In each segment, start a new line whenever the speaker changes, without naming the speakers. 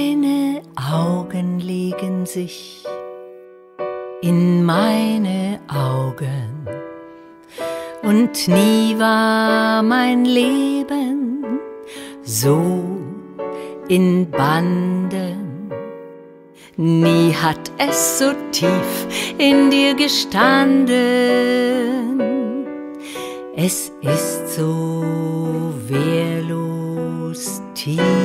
Deine Augen legen sich in meine Augen und nie war mein Leben so in Banden. Nie hat es so tief in dir gestanden. Es ist so wehrlos tief.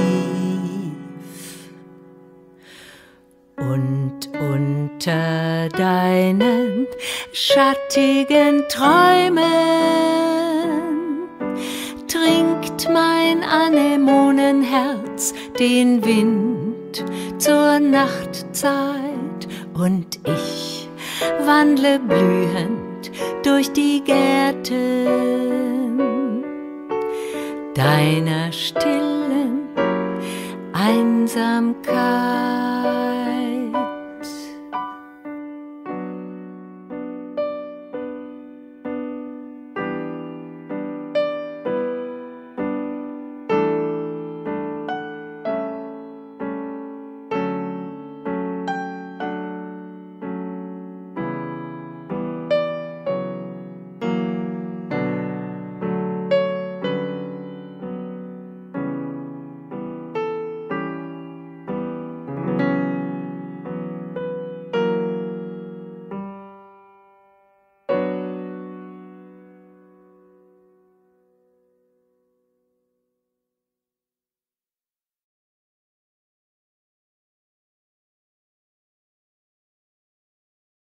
Und unter deinen schattigen Träumen trinkt mein Anemonenherz den Wind zur Nachtzeit und ich wandle blühend durch die Gärten deiner stillen Einsamkeit.